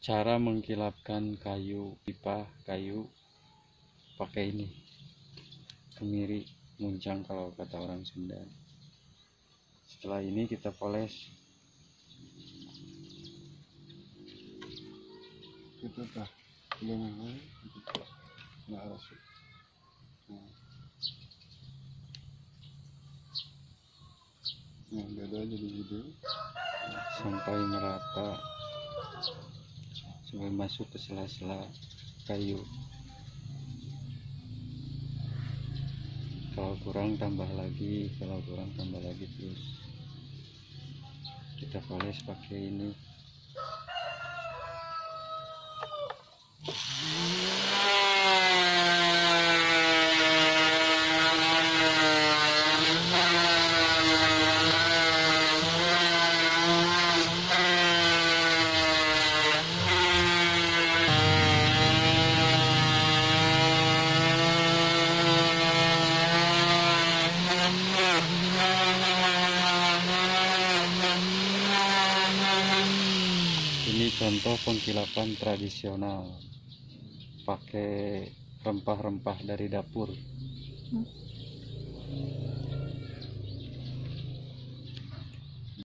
cara mengkilapkan kayu pipa kayu pakai ini. Kemiri muncang kalau kata orang Sunda. Setelah ini kita poles. Itu tah belum nggak harus nah. Beda jadi gitu. Sampai merata sampai masuk ke sela-sela kayu. Kalau kurang tambah lagi. Kalau kurang tambah lagi terus. Kita poles pakai ini ini contoh pengkilapan tradisional. Pakai rempah-rempah dari dapur